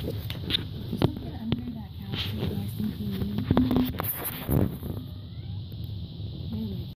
Something under that couch is nice and clean.